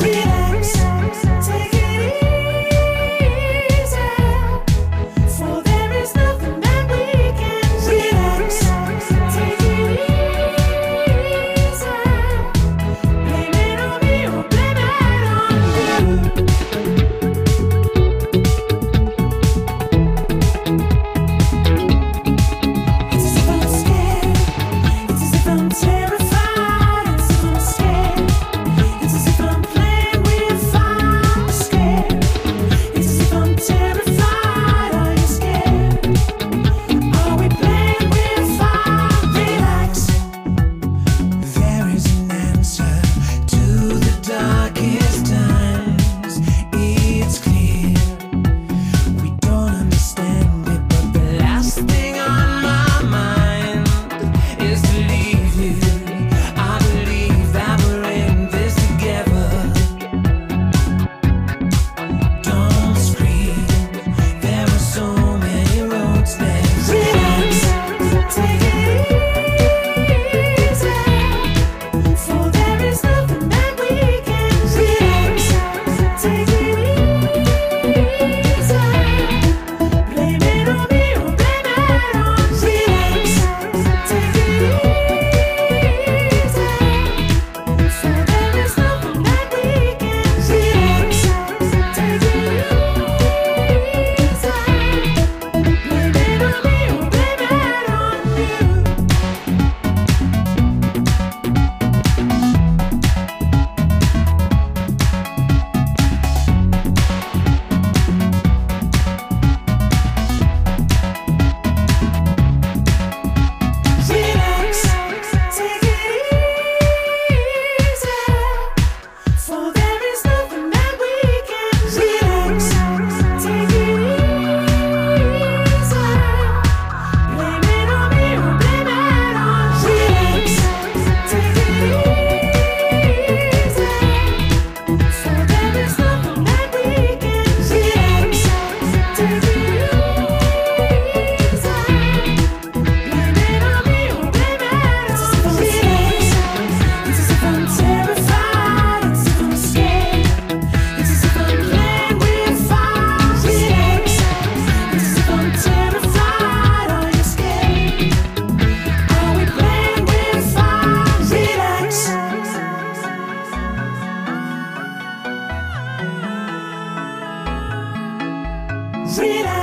see Zira.